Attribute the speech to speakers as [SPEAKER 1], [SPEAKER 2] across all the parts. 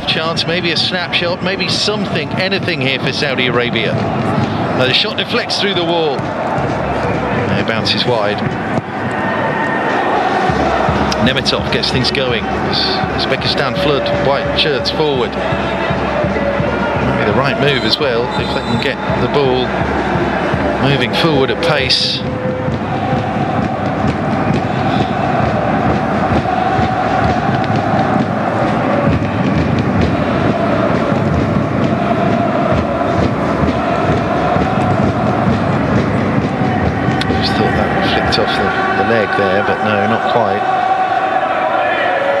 [SPEAKER 1] half chance, maybe a snapshot, maybe something, anything here for Saudi Arabia. Uh, the shot deflects through the wall. It bounces wide. Nematov gets things going. Uzbekistan flood white shirts forward. Maybe the right move as well if they can get the ball moving forward at pace. Just thought that flicked off the, the leg there, but no, not quite.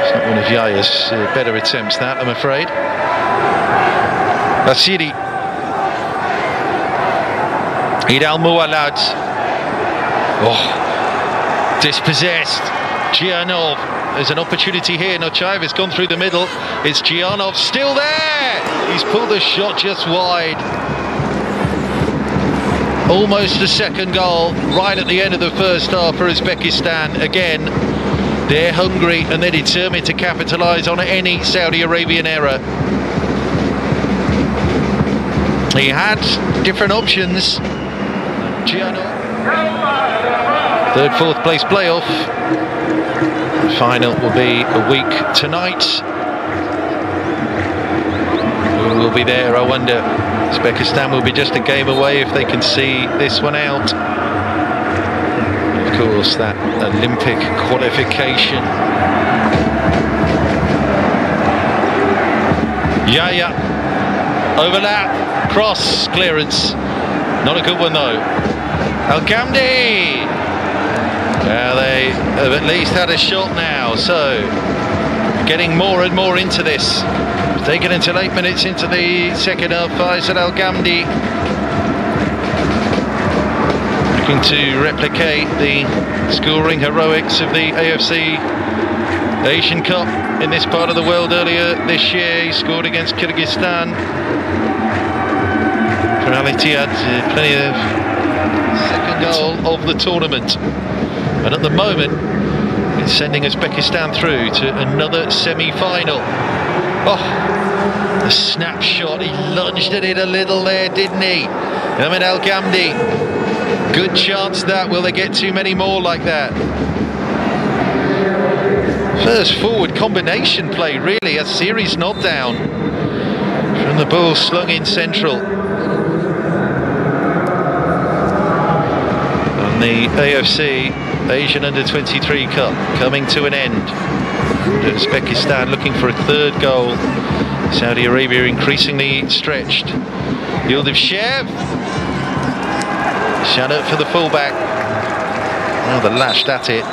[SPEAKER 1] It's not one of Yaya's uh, better attempts, that, I'm afraid. Basiri. Eid Al Muwallad. Oh, dispossessed. Gianov. There's an opportunity here. Norchaev has gone through the middle. It's Gianov still there. He's pulled the shot just wide. Almost a second goal right at the end of the first half for Uzbekistan. Again, they're hungry and they're determined to capitalise on any Saudi Arabian error. He had different options. Third, fourth place playoff. Final will be a week tonight. Will be there, I wonder. Uzbekistan will be just a game away if they can see this one out. Of course, that Olympic qualification. Yaya. Overlap. Cross clearance. Not a good one though. Al Ghamdi. Well, they have at least had a shot now, so getting more and more into this. Taken until eight minutes into the second half, Faisal Al Ghamdi looking to replicate the scoring heroics of the AFC Asian Cup in this part of the world earlier this year. He scored against Kyrgyzstan. For Ittihad, uh, plenty of second goal of the tournament. And at the moment, it's sending Uzbekistan through to another semi-final. Oh, the snapshot, he lunged at it a little there, didn't he? Ahmed Al Ghamdi, good chance that. Will they get too many more like that? First forward combination play, really, a series knockdown from the ball slung in central. The AFC Asian Under 23 Cup coming to an end. Uzbekistan looking for a third goal. Saudi Arabia increasingly stretched. Yildiv Shut up for the fullback. They lashed at it.